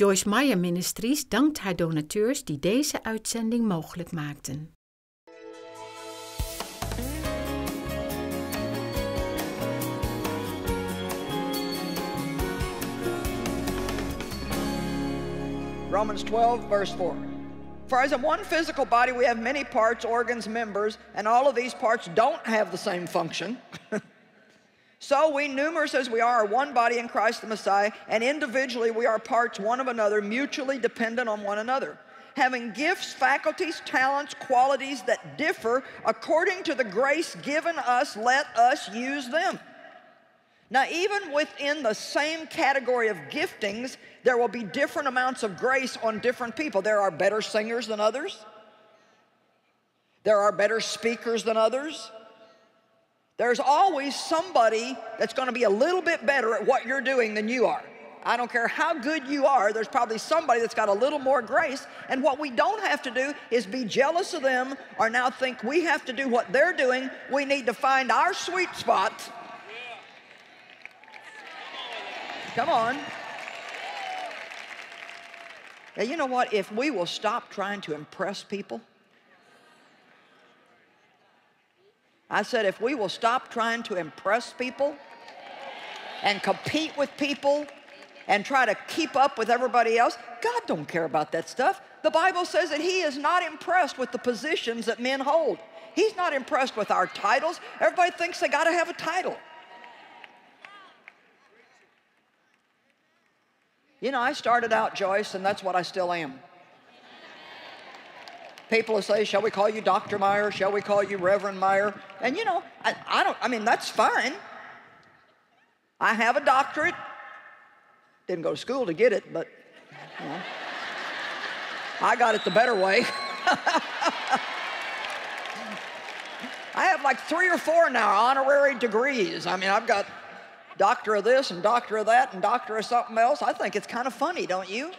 Joyce Meyer Ministries dankt haar donateurs die deze uitzending mogelijk maakten. Romans 12, verse 4. For as in one physical body we have many parts, organs, members, and all of these parts don't have the same function. so we, numerous as we are, are one body in Christ the Messiah, and individually we are parts one of another, mutually dependent on one another. Having gifts, faculties, talents, qualities that differ according to the grace given us, let us use them. Now, even within the same category of giftings, there will be different amounts of grace on different people. There are better singers than others, there are better speakers than others. There's always somebody that's going to be a little bit better at what you're doing than you are. I don't care how good you are, there's probably somebody that's got a little more grace. And what we don't have to do is be jealous of them or now think we have to do what they're doing. We need to find our sweet spot Come on. Yeah, you know what? If we will stop trying to impress people, I said, if we will stop trying to impress people and compete with people and try to keep up with everybody else, God don't care about that stuff. The Bible says that He is not impressed with the positions that men hold. He's not impressed with our titles. Everybody thinks they got to have a title. You know, I started out Joyce, and that's what I still am. People will say, Shall we call you Dr. Meyer? Shall we call you Reverend Meyer? And you know, I, I don't, I mean, that's fine. I have a doctorate. Didn't go to school to get it, but you know, I got it the better way. I have like three or four now honorary degrees. I mean, I've got doctor of this and doctor of that and doctor of something else. I think it's kind of funny, don't you?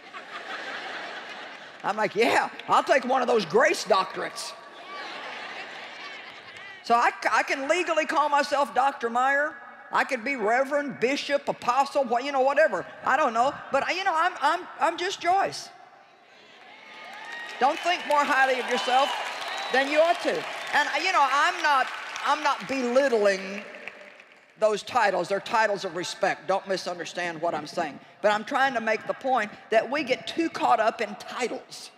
I'm like, yeah, I'll take one of those grace doctorates. So I, I can legally call myself Dr. Meyer. I could be reverend, bishop, apostle, what, you know, whatever. I don't know. But, you know, I'm, I'm, I'm just Joyce. Don't think more highly of yourself than you ought to. And, you know, I'm not, I'm not belittling those titles. They're titles of respect. Don't misunderstand what I'm saying. But I'm trying to make the point that we get too caught up in titles.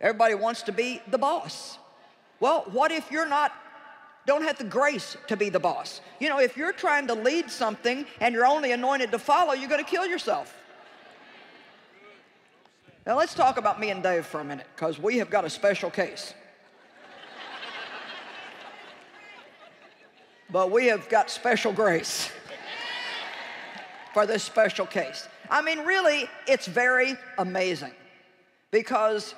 Everybody wants to be the boss. Well, what if you're not, don't have the grace to be the boss? You know, if you're trying to lead something and you're only anointed to follow, you're going to kill yourself. Now, let's talk about me and Dave for a minute because we have got a special case. But we have got special grace for this special case. I mean, really, it's very amazing because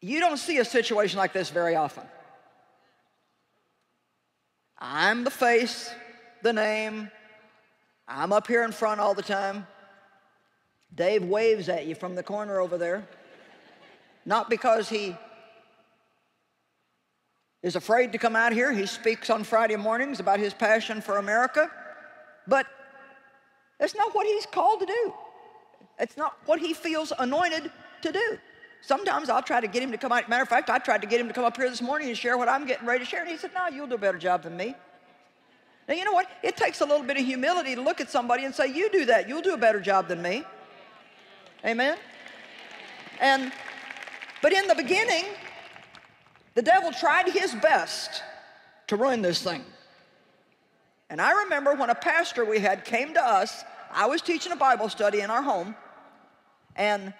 you don't see a situation like this very often. I'm the face, the name, I'm up here in front all the time. Dave waves at you from the corner over there. Not because he is afraid to come out here. He speaks on Friday mornings about his passion for America, but that's not what he's called to do. It's not what he feels anointed to do. Sometimes I'll try to get him to come out. Matter of fact, I tried to get him to come up here this morning and share what I'm getting ready to share. And he said, No, you'll do a better job than me. Now, you know what? It takes a little bit of humility to look at somebody and say, You do that. You'll do a better job than me. Amen? And, but in the beginning, the devil tried his best to ruin this thing. And I remember when a pastor we had came to us, I was teaching a Bible study in our home, and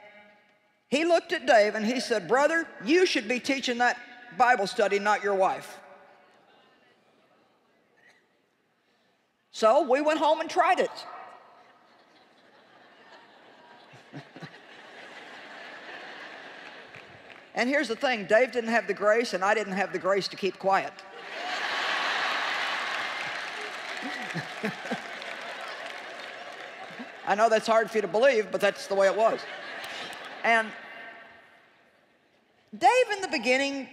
he looked at Dave and he said, Brother, you should be teaching that Bible study, not your wife. So we went home and tried it. And here's the thing Dave didn't have the grace, and I didn't have the grace to keep quiet. I know that's hard for you to believe, but that's the way it was. And Dave, in the beginning,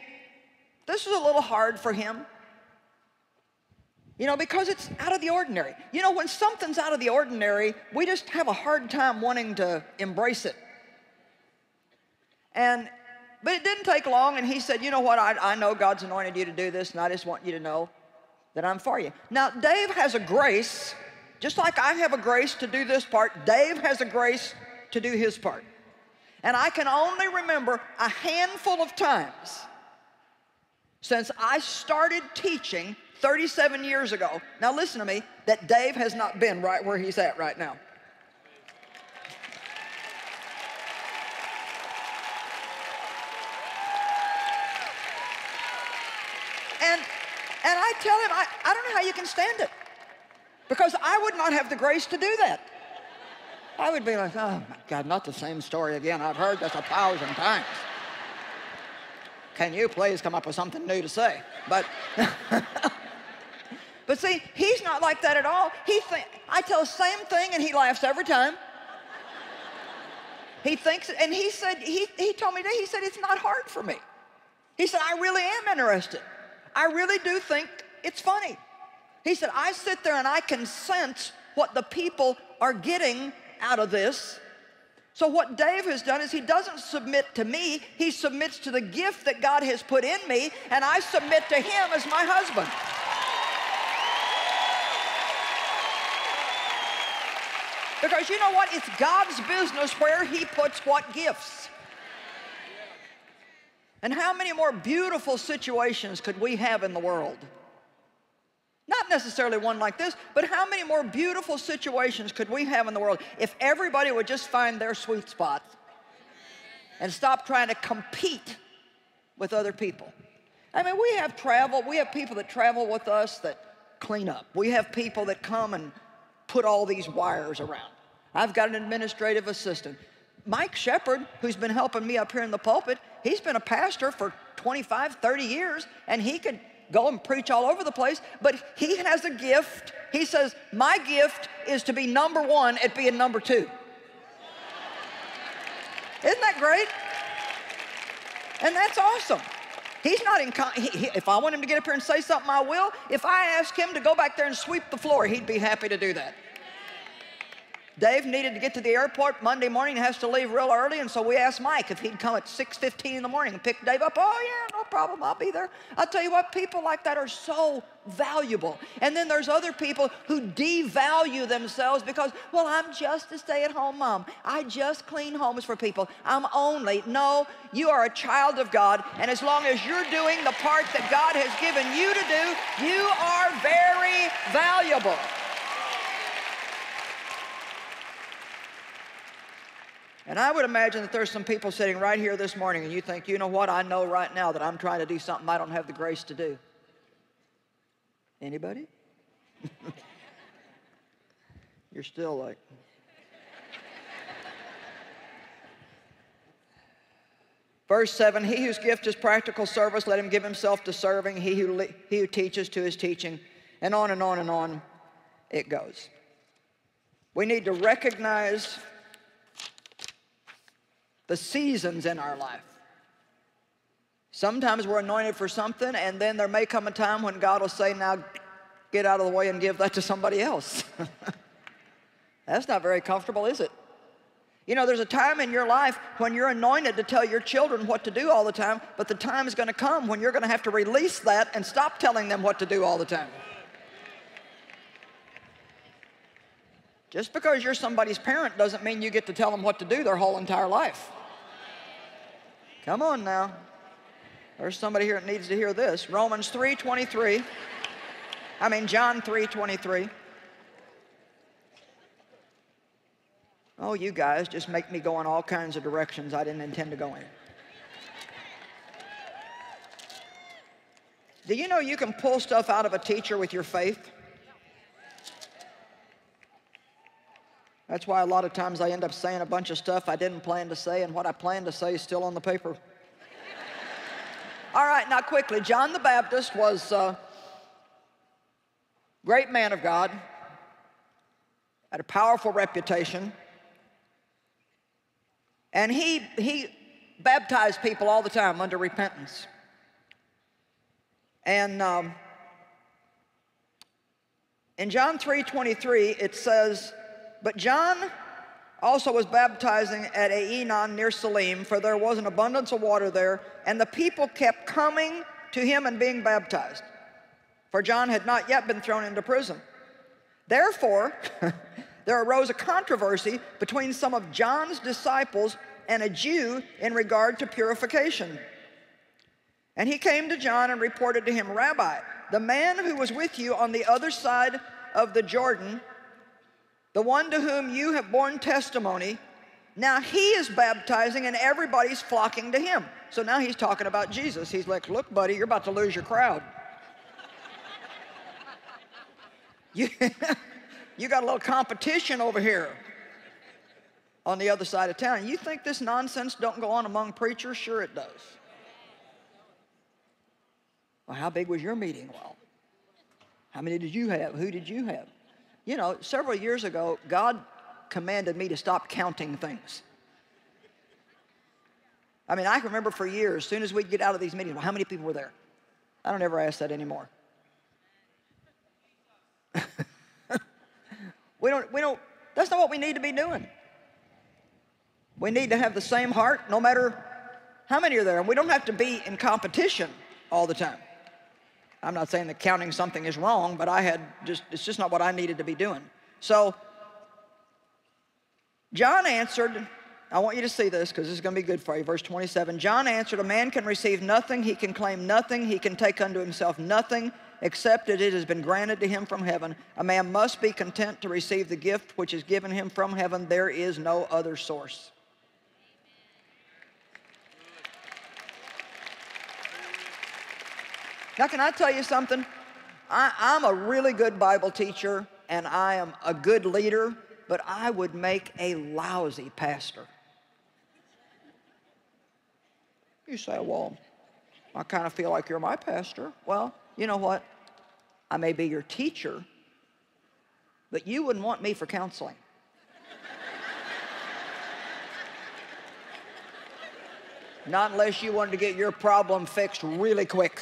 this was a little hard for him. You know, because it's out of the ordinary. You know, when something's out of the ordinary, we just have a hard time wanting to embrace it. And, but it didn't take long, and he said, You know what? I, I know God's anointed you to do this, and I just want you to know that I'm for you. Now, Dave has a grace, just like I have a grace to do this part, Dave has a grace to do his part. And I can only remember a handful of times since I started teaching 37 years ago. Now, listen to me, that Dave has not been right where he's at right now. And, and I tell him, I, I don't know how you can stand it because I would not have the grace to do that. I would be like, oh my God, not the same story again. I've heard this a thousand times. Can you please come up with something new to say? But, but see, he's not like that at all. He think, I tell the same thing and he laughs every time. He thinks, and he said, he, he told me that, he said, it's not hard for me. He said, I really am interested. I really do think it's funny. He said, I sit there and I can sense what the people are getting out of this. So, what Dave has done is he doesn't submit to me, he submits to the gift that God has put in me, and I submit to him as my husband. Because you know what? It's God's business where he puts what gifts. And how many more beautiful situations could we have in the world? Not necessarily one like this, but how many more beautiful situations could we have in the world if everybody would just find their sweet spot and stop trying to compete with other people? I mean, we have travel, we have people that travel with us that clean up. We have people that come and put all these wires around. I've got an administrative assistant. Mike Shepard, who's been helping me up here in the pulpit, he's been a pastor for 25, 30 years, and he could go and preach all over the place, but he has a gift. He says, My gift is to be number one at being number two. Isn't that great? And that's awesome. He's not in, he, he, if I want him to get up here and say something, I will. If I ask him to go back there and sweep the floor, he'd be happy to do that. Dave needed to get to the airport Monday morning, has to leave real early, and so we asked Mike if he'd come at 6.15 in the morning and pick Dave up. Oh, yeah, no problem, I'll be there. I'll tell you what, people like that are so valuable. And then there's other people who devalue themselves because, well, I'm just a stay-at-home mom. I just clean homes for people. I'm only, no, you are a child of God, and as long as you're doing the part that God has given you to do, you are very valuable. And I would imagine that there's some people sitting right here this morning and you think, you know what, I know right now that I'm trying to do something I don't have the grace to do. Anybody? You're still like. Verse 7 He whose gift is practical service, let him give himself to serving. He who, he who teaches to his teaching. And on and on and on it goes. We need to recognize the seasons in our life. Sometimes we're anointed for something, and then there may come a time when God will say, Now get out of the way and give that to somebody else. That's not very comfortable, is it? You know, there's a time in your life when you're anointed to tell your children what to do all the time, but the time is going to come when you're going to have to release that and stop telling them what to do all the time. Just because you're somebody's parent doesn't mean you get to tell them what to do their whole entire life. Come on now. There's somebody here that needs to hear this. Romans 3:23. I mean John 3:23. Oh, you guys just make me go in all kinds of directions I didn't intend to go in. Do you know you can pull stuff out of a teacher with your faith? That's why a lot of times I end up saying a bunch of stuff I didn't plan to say, and what I planned to say is still on the paper. All right, now quickly. John the Baptist was a great man of God, had a powerful reputation, and he, he baptized people all the time under repentance. And um, In John 3:23, it says, But John also was baptizing at Aenon near Salim, for there was an abundance of water there, and the people kept coming to him and being baptized. For John had not yet been thrown into prison. Therefore, there arose a controversy between some of John's disciples and a Jew in regard to purification. And he came to John and reported to him, Rabbi, the man who was with you on the other side of the Jordan, the one to whom you have borne testimony, now he is baptizing and everybody's flocking to him. So now he's talking about Jesus. He's like, Look, buddy, you're about to lose your crowd. you, you got a little competition over here on the other side of town. You think this nonsense don't go on among preachers? Sure it does. Well, how big was your meeting? Well, how many did you have? Who did you have? You know, several years ago, God commanded me to stop counting things. I mean, I can remember for years, as soon as we'd get out of these meetings, well, how many people were there? I don't ever ask that anymore. we don't, we don't, that's not what we need to be doing. We need to have the same heart no matter how many are there. And we don't have to be in competition all the time. I'm not saying that counting something is wrong, but I had just, it's just not what I needed to be doing. So, John answered, I want you to see this because this is going to be good for you. Verse 27 John answered, A man can receive nothing, he can claim nothing, he can take unto himself nothing except that it has been granted to him from heaven. A man must be content to receive the gift which is given him from heaven. There is no other source. Now, can I tell you something? I, am a really good Bible teacher and I am a good leader, but I would make a lousy pastor. You say, well, I kind of feel like you're my pastor. Well, you know what? I may be your teacher, but you wouldn't want me for counseling. Not unless you wanted to get your problem fixed really quick.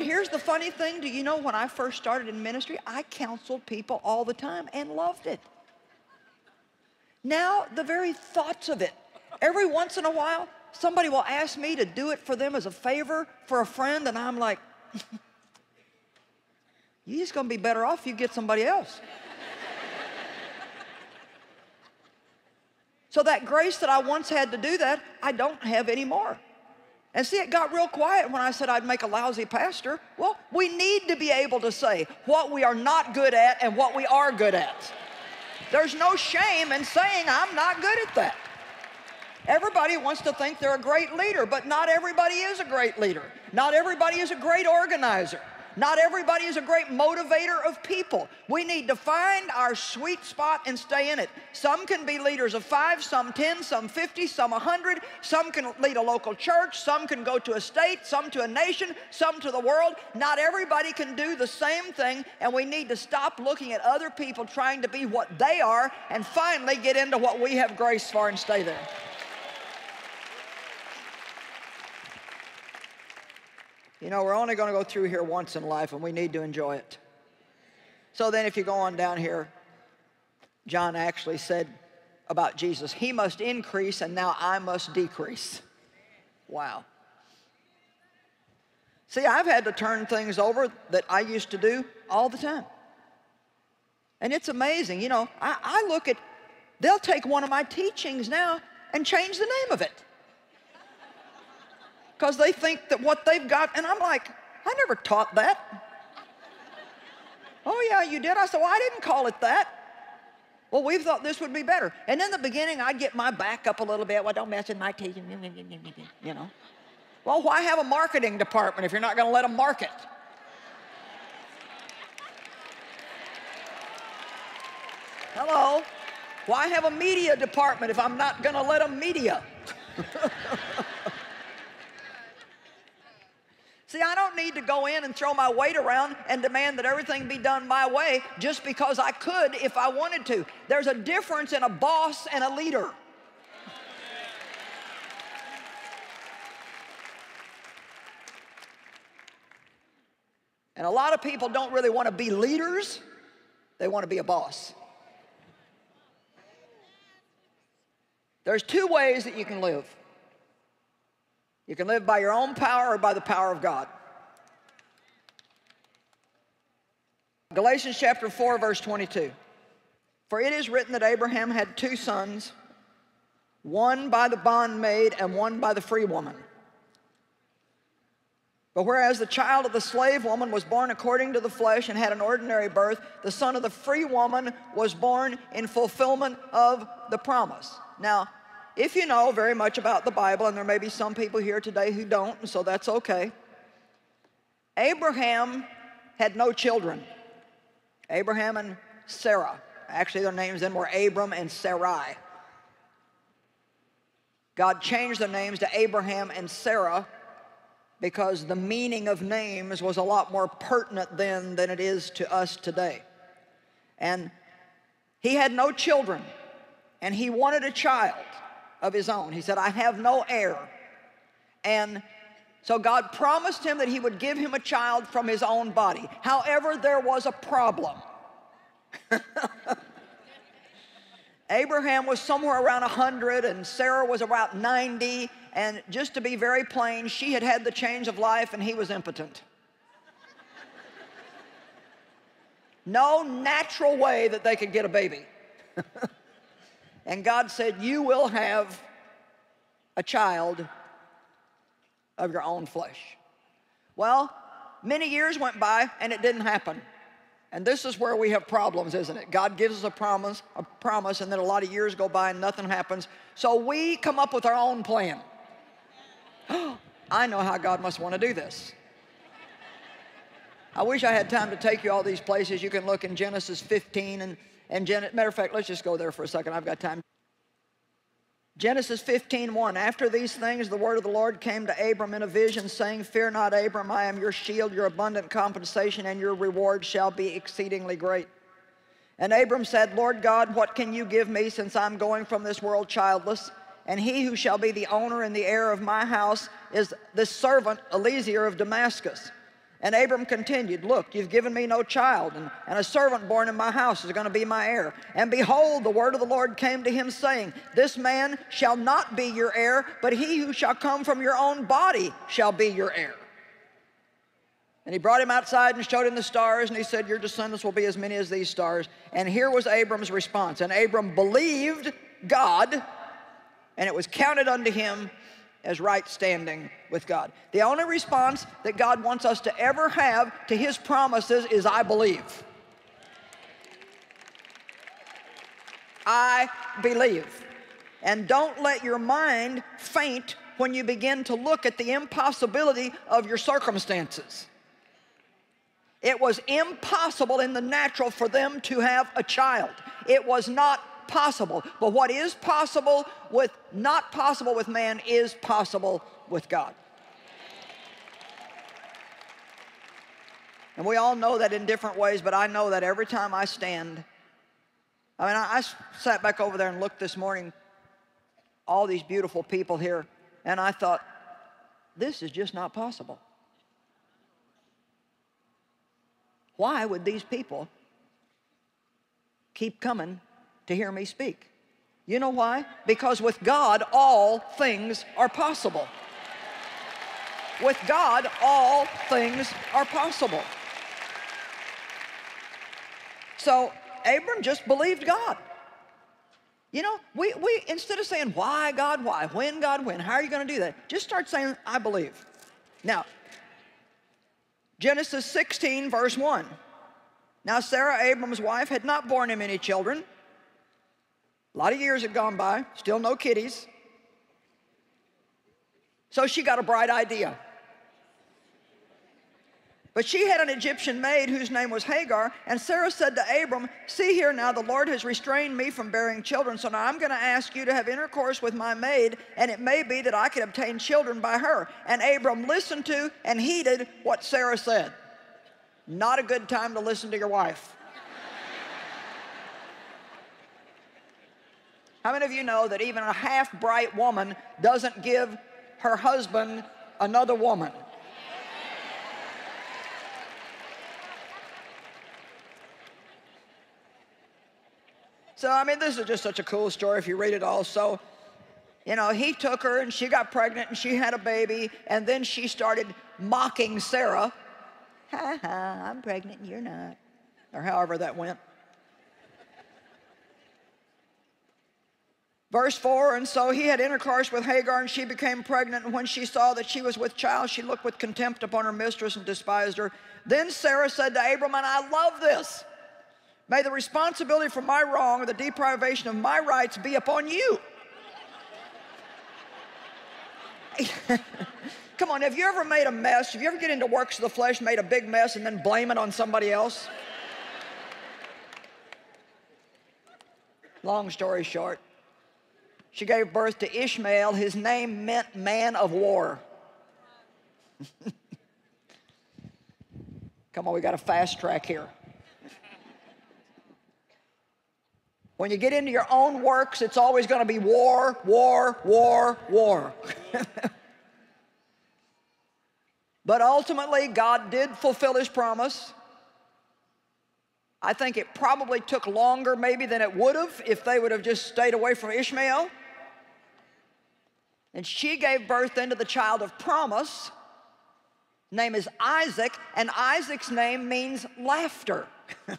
But here's the funny thing do you know when I first started in ministry, I counseled people all the time and loved it. Now, the very thoughts of it, every once in a while, somebody will ask me to do it for them as a favor for a friend, and I'm like, you're just gonna be better off if you get somebody else. So that grace that I once had to do that, I don't have anymore. And see, it got real quiet when I said I'd make a lousy pastor. Well, we need to be able to say what we are not good at and what we are good at. There's no shame in saying I'm not good at that. Everybody wants to think they're a great leader, but not everybody is a great leader. Not everybody is a great organizer. Not everybody is a great motivator of people. We need to find our sweet spot and stay in it. Some can be leaders of five, some 10, some 50, some 100. Some can lead a local church, some can go to a state, some to a nation, some to the world. Not everybody can do the same thing, and we need to stop looking at other people trying to be what they are and finally get into what we have grace for and stay there. You know, we're only going to go through here once in life and we need to enjoy it. So then, if you go on down here, John actually said about Jesus, He must increase and now I must decrease. Wow. See, I've had to turn things over that I used to do all the time. And it's amazing. You know, I, I look at, they'll take one of my teachings now and change the name of it because they think that what they've got, and I'm like, I never taught that. oh, yeah, you did? I said, Well, I didn't call it that. Well, we thought this would be better. And in the beginning, I'd get my back up a little bit. Well, don't mess with my teaching, you know. Well, why have a marketing department if you're not going to let them market? Hello? Why have a media department if I'm not going to let them media? See, I don't need to go in and throw my weight around and demand that everything be done my way just because I could if I wanted to. There's a difference in a boss and a leader. And a lot of people don't really want to be leaders, they want to be a boss. There's two ways that you can live. You can live by your own power or by the power of God. Galatians chapter 4, verse 22. For it is written that Abraham had two sons, one by the bondmaid and one by the free woman. But whereas the child of the slave woman was born according to the flesh and had an ordinary birth, the son of the free woman was born in fulfillment of the promise. Now, if you know very much about the Bible, and there may be some people here today who don't, and so that's okay, Abraham had no children. Abraham and Sarah. Actually, their names then were Abram and Sarai. God changed their names to Abraham and Sarah because the meaning of names was a lot more pertinent then than it is to us today. And he had no children, and he wanted a child of his own. He said, I have no heir. And so God promised him that he would give him a child from his own body. However, there was a problem. Abraham was somewhere around 100 and Sarah was about 90. And just to be very plain, she had had the change of life and he was impotent. no natural way that they could get a baby. and God said, You will have a child of your own flesh. Well, many years went by and it didn't happen. And this is where we have problems, isn't it? God gives us a promise, a promise, and then a lot of years go by and nothing happens. So we come up with our own plan. I know how God must want to do this. I wish I had time to take you all these places. You can look in Genesis 15 and, and Gen- matter of fact, let's just go there for a second. I've got time. Genesis 15, 1. After these things, the word of the Lord came to Abram in a vision, saying, Fear not, Abram, I am your shield, your abundant compensation, and your reward shall be exceedingly great. And Abram said, Lord God, what can you give me since I'm going from this world childless? And he who shall be the owner and the heir of my house is this servant Eliezer of Damascus. And Abram continued, Look, you've given me no child, and, and a servant born in my house is going to be my heir. And behold, the word of the Lord came to him, saying, This man shall not be your heir, but he who shall come from your own body shall be your heir. And he brought him outside and showed him the stars, and he said, Your descendants will be as many as these stars. And here was Abram's response. And Abram believed God, and it was counted unto him as right standing with God. The only response that God wants us to ever have to His promises is, I believe. I believe. And don't let your mind faint when you begin to look at the impossibility of your circumstances. It was impossible in the natural for them to have a child. It was not possible. But what is possible with not possible with man is possible with God. And we all know that in different ways, but I know that every time I stand, I mean, I, I sat back over there and looked this morning, all these beautiful people here, and I thought, this is just not possible. Why would these people keep coming to hear me speak. You know why? Because with God, all things are possible. With God, all things are possible. So Abram just believed God. You know, we, we instead of saying, why God, why, when God, when, how are you going to do that? Just start saying, I believe. Now, Genesis 16, verse 1. Now, Sarah, Abram's wife, had not borne him any children. A lot of years had gone by, still no kiddies. So she got a bright idea. But she had an Egyptian maid whose name was Hagar, and Sarah said to Abram, See here now, the Lord has restrained me from bearing children, so now I'm going to ask you to have intercourse with my maid, and it may be that I can obtain children by her. And Abram listened to and heeded what Sarah said. Not a good time to listen to your wife. How many of you know that even a half bright woman doesn't give her husband another woman? So, I mean, this is just such a cool story if you read it all. So, you know, he took her and she got pregnant and she had a baby, and then she started mocking Sarah. Ha ha, I'm pregnant and you're not. Or however that went. Verse 4 And so he had intercourse with Hagar, and she became pregnant. And when she saw that she was with child, she looked with contempt upon her mistress and despised her. Then Sarah said to Abram, and I love this May the responsibility for my wrong or the deprivation of my rights be upon you. Come on, have you ever made a mess? Have you ever get into works of the flesh, made a big mess, and then blame it on somebody else? Long story short, she gave birth to Ishmael. His name meant man of war. Come on, we got a fast track here. When you get into your own works, it's always going to be war, war, war, war. but ultimately, God did fulfill his promise. I think it probably took longer, maybe, than it would have if they would have just stayed away from Ishmael. And she gave birth into the child of promise. Name is Isaac, and Isaac's name means laughter.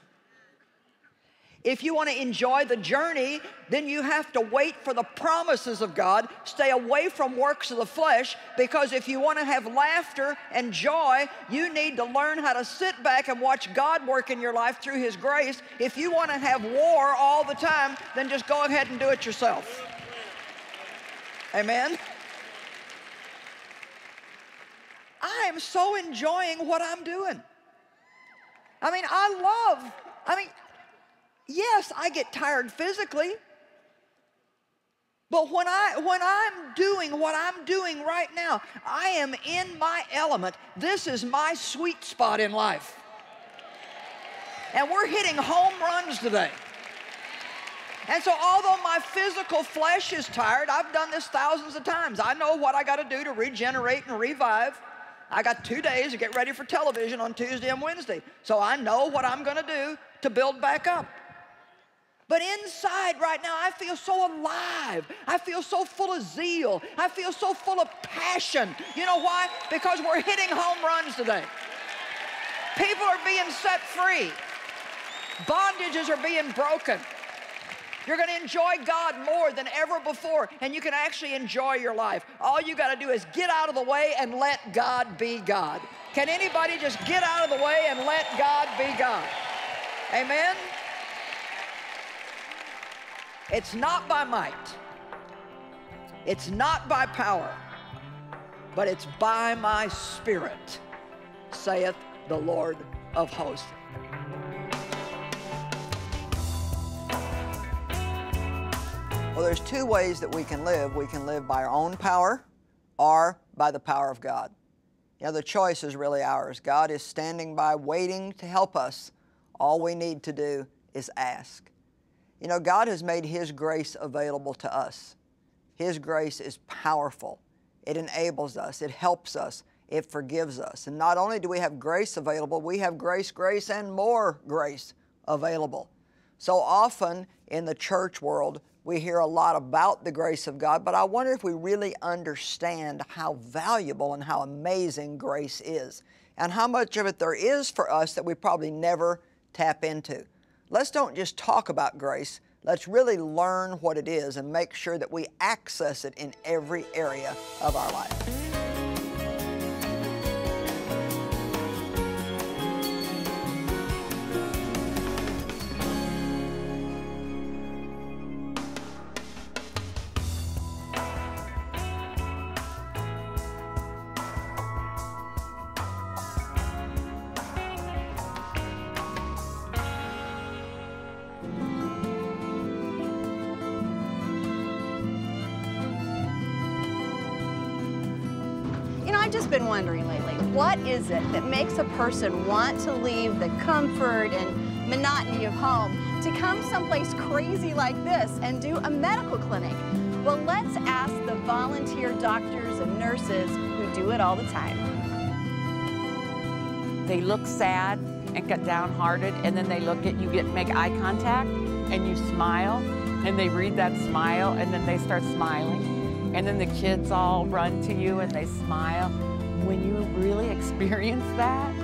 If you want to enjoy the journey, then you have to wait for the promises of God. Stay away from works of the flesh because if you want to have laughter and joy, you need to learn how to sit back and watch God work in your life through His grace. If you want to have war all the time, then just go ahead and do it yourself. Amen? I am so enjoying what I'm doing. I mean, I love, I mean, Yes, I get tired physically. But when, I, when I'm doing what I'm doing right now, I am in my element. This is my sweet spot in life. And we're hitting home runs today. And so, although my physical flesh is tired, I've done this thousands of times. I know what I got to do to regenerate and revive. I got two days to get ready for television on Tuesday and Wednesday. So I know what I'm going to do to build back up. But inside right now, I feel so alive. I feel so full of zeal. I feel so full of passion. You know why? Because we're hitting home runs today. People are being set free, bondages are being broken. You're going to enjoy God more than ever before, and you can actually enjoy your life. All you got to do is get out of the way and let God be God. Can anybody just get out of the way and let God be God? Amen? It's not by might, it's not by power, but it's by my spirit, saith the Lord of hosts. Well, there's two ways that we can live. We can live by our own power or by the power of God. You know, the choice is really ours. God is standing by waiting to help us. All we need to do is ask. You know, God has made His grace available to us. His grace is powerful. It enables us, it helps us, it forgives us. And not only do we have grace available, we have grace, grace, and more grace available. So often in the church world, we hear a lot about the grace of God, but I wonder if we really understand how valuable and how amazing grace is, and how much of it there is for us that we probably never tap into. Let's don't just talk about grace. Let's really learn what it is and make sure that we access it in every area of our life. Been wondering lately, what is it that makes a person want to leave the comfort and monotony of home to come someplace crazy like this and do a medical clinic? Well, let's ask the volunteer doctors and nurses who do it all the time. They look sad and get downhearted, and then they look at you, get make eye contact, and you smile and they read that smile and then they start smiling and then the kids all run to you and they smile. When you really experience that,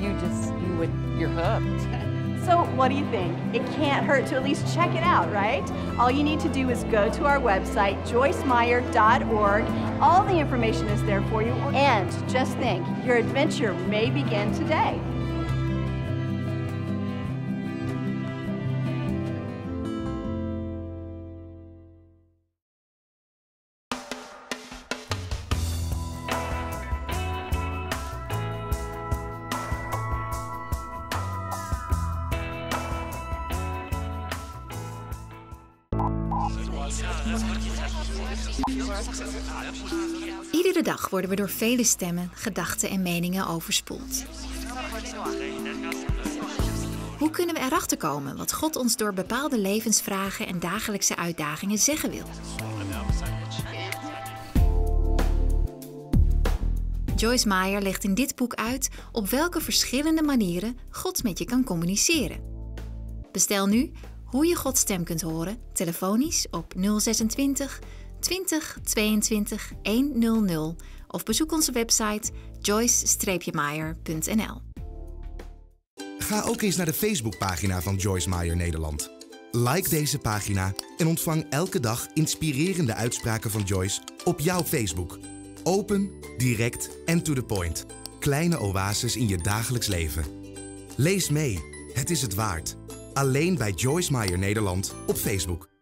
you just, you would, you're hooked. So what do you think? It can't hurt to at least check it out, right? All you need to do is go to our website, joycemeyer.org. All the information is there for you. And just think, your adventure may begin today. Worden we door vele stemmen, gedachten en meningen overspoeld. Hoe kunnen we erachter komen wat God ons door bepaalde levensvragen en dagelijkse uitdagingen zeggen wil? Joyce Meyer legt in dit boek uit op welke verschillende manieren God met je kan communiceren. Bestel nu hoe je Gods stem kunt horen, telefonisch op 026 20 22 100 of bezoek onze website joyce-meyer.nl. Ga ook eens naar de Facebookpagina van Joyce Meyer Nederland. Like deze pagina en ontvang elke dag inspirerende uitspraken van Joyce op jouw Facebook. Open, direct en to the point. Kleine oases in je dagelijks leven. Lees mee, het is het waard. Alleen bij Joyce Meyer Nederland op Facebook.